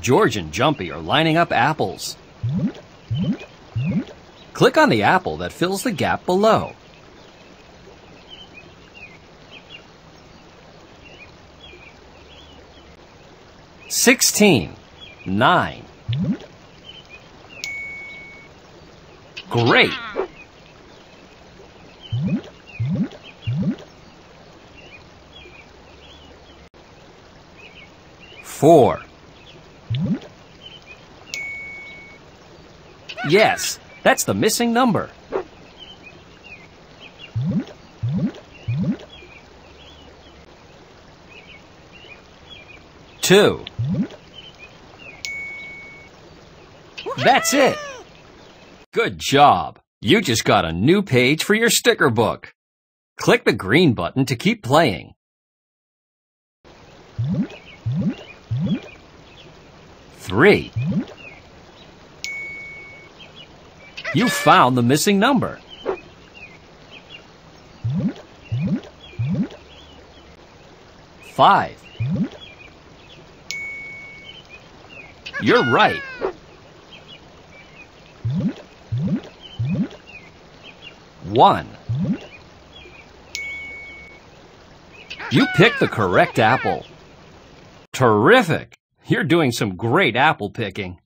George and Jumpy are lining up apples. Click on the apple that fills the gap below. Sixteen. Nine. Great! Four. Yes, that's the missing number. Two. That's it. Good job. You just got a new page for your sticker book. Click the green button to keep playing. Three. You found the missing number. Five. You're right. One. You picked the correct apple. Terrific! You're doing some great apple picking.